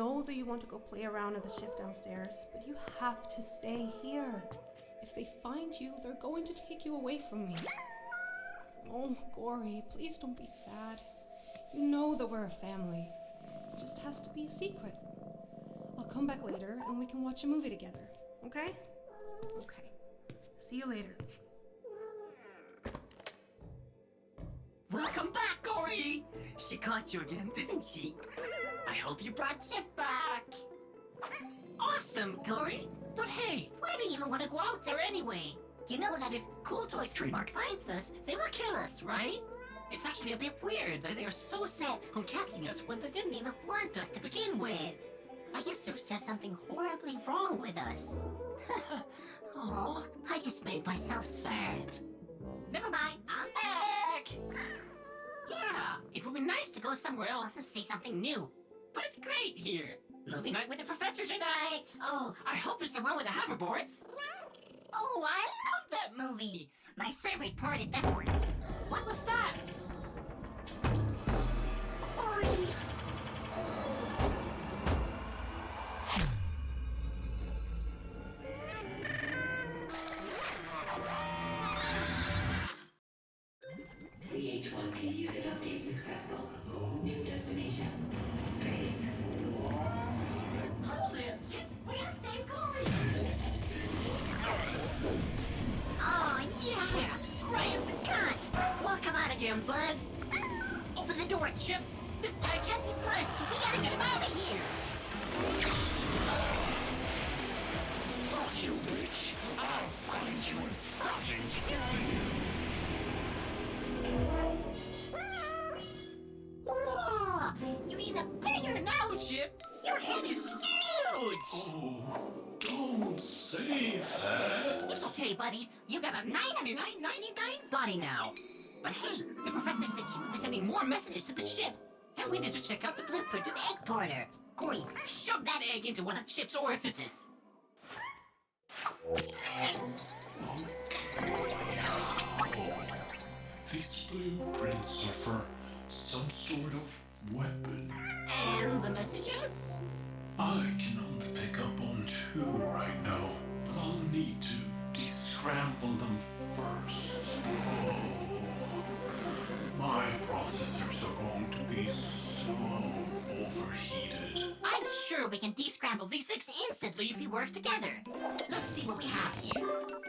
know that you want to go play around in the ship downstairs, but you have to stay here. If they find you, they're going to take you away from me. Oh, Gori, please don't be sad. You know that we're a family. It just has to be a secret. I'll come back later and we can watch a movie together, okay? Okay. See you later. Welcome back, Gori! She caught you again, didn't she? I hope you brought Chip back! Awesome, Gori! But hey, why do you even want to go out there anyway? You know that if Cool Toys Trademark finds us, they will kill us, right? It's actually a bit weird that they are so set on catching us when they didn't even want us to begin with. I guess there's just something horribly wrong with us. oh, I just made myself sad. Never mind, I'm back! Be nice to go somewhere else and see something new. But it's great here. Movie night with the professor tonight. Oh, I hope it's the one with the hoverboards. Oh, I love that movie. My favorite part is that. What was that? Gori. CH-1P unit update successful. New destination. Space. Hold it. We have saved Gori. Oh, yeah! Great! God! Welcome out again, bud! Open the door, Chip. This guy can't be sliced! We gotta get him out of here! Fuck you, bitch! I'll find you and fucking kill you! Whoa! You're bigger now! Chip. Your head is huge! Oh, don't say that. It's okay, buddy. You got a 999.99 body now. But hey, the professor said she would be sending more messages to the ship. And we need to check out the blueprint of the egg porter. Gori, shove that egg into one of the ship's orifices. These blueprints are for some sort of weapon. And the messages? I can only pick up on two right now, but I'll need to descramble them first. My processors are going to be so overheated. I'm sure we can descramble these six instantly if we work together. Let's see what we have here. Wow!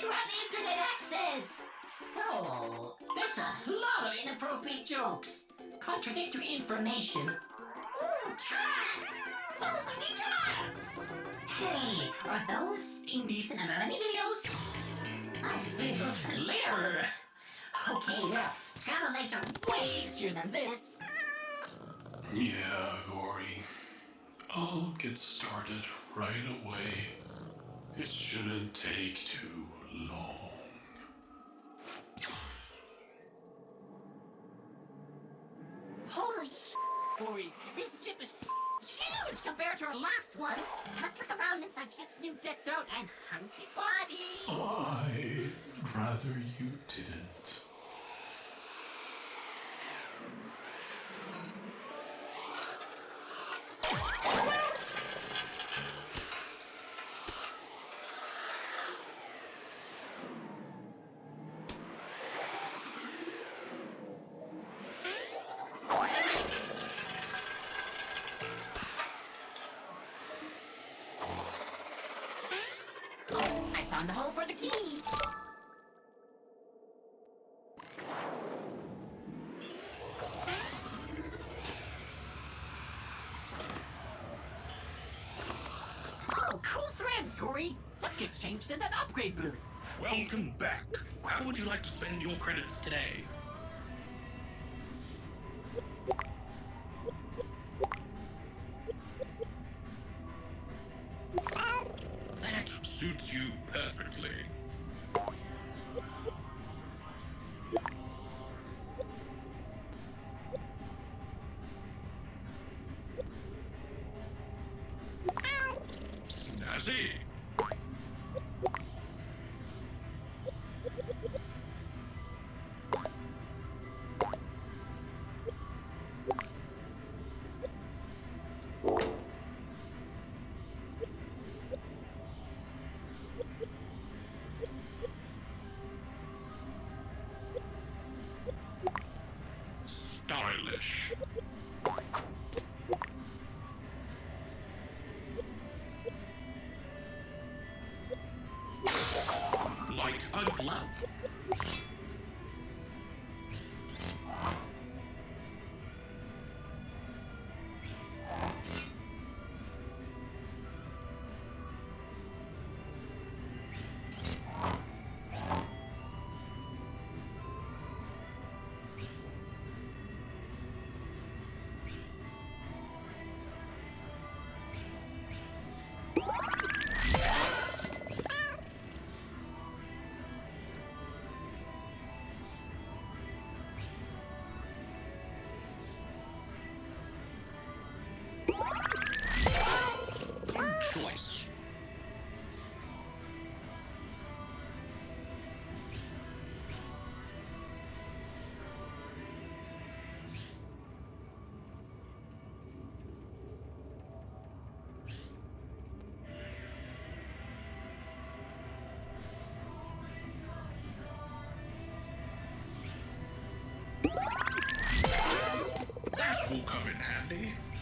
You have internet access! So, there's a lot of inappropriate jokes, contradictory information. Ooh! So many cats! Hey, are those indecent anatomy videos? I'll save those for later. Okay, yeah, scrambled eggs are way easier than this. Yeah, Gori. I'll get started right away. It shouldn't take too long. Gori, this ship is huge compared to our last one. Let's look around inside ship's new New decked out and hunky body. I'd rather you didn't. Found the hole for the key! Oh, cool threads, Gori. Let's get changed in that upgrade booth. Welcome back. How would you like to spend your credits today? Wish. Like a glove. Will come in handy.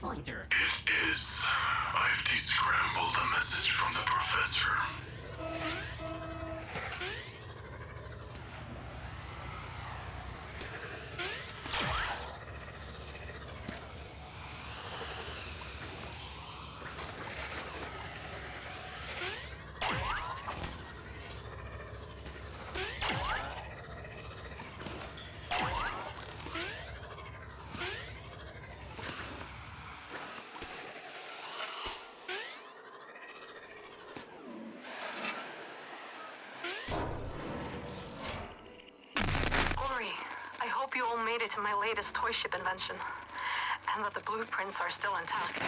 Pointer. My latest toy ship invention. And that the blueprints are still intact.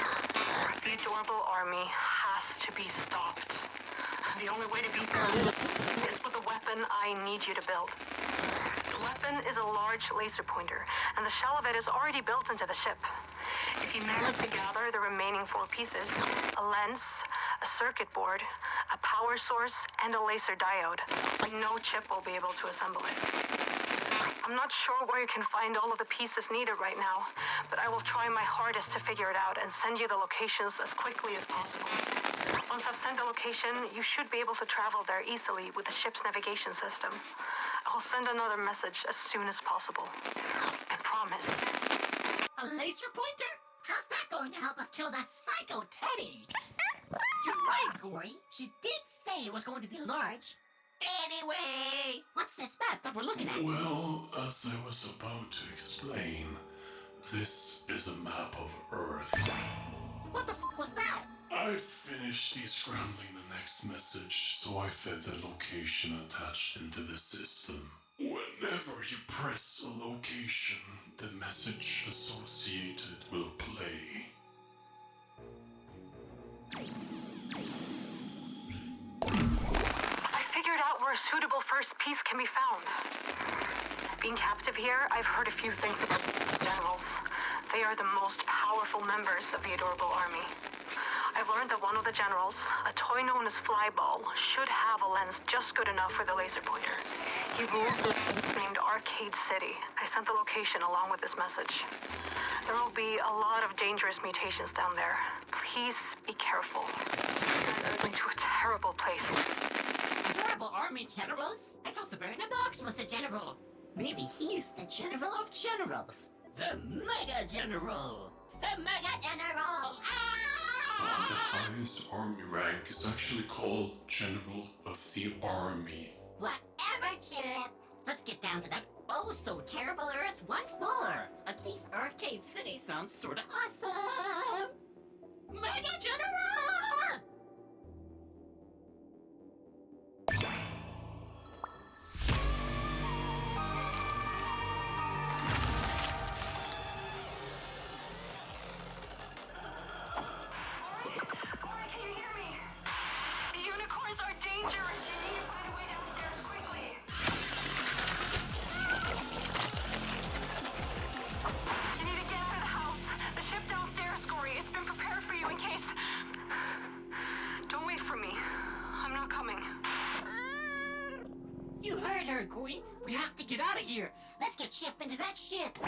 The adorable army has to be stopped. The only way to beat them is with the weapon I need you to build. The weapon is a large laser pointer, and the shell of it is already built into the ship. If you manage to gather the remaining four pieces, a lens, a circuit board, a power source, and a laser diode, no chip will be able to assemble it. I'm not sure where you can find all of the pieces needed right now, but I will try my hardest to figure it out and send you the locations as quickly as possible. Once I've sent the location, you should be able to travel there easily with the ship's navigation system. I will send another message as soon as possible. I promise. A laser pointer? How's that going to help us kill that psycho Teddy? You're right, Gori. She did say it was going to be large. Anyway, what's this map that we're looking at? Well, as I was about to explain, this is a map of Earth. What the f was that? I finished descrambling the next message, so I fed the location attached into the system. Whenever you press a location, the message associated where a suitable first piece can be found. Being captive here, I've heard a few things about generals. They are the most powerful members of the Adorable Army. I've learned that one of the generals, a toy known as Flyball, should have a lens just good enough for the laser pointer. He the named Arcade City. I sent the location along with this message. There will be a lot of dangerous mutations down there. Please be careful. You're into a terrible place. Adorable army generals? I thought the box was the general. Maybe he's the general of generals. The Mega General! The Mega General! The Ah! highest army rank is actually called General of the Army. Whatever, Chip. Let's get down to that oh so terrible Earth once more. At least Arcade City sounds sorta awesome. Mega General! We have to get out of here. Let's get Chip into that ship.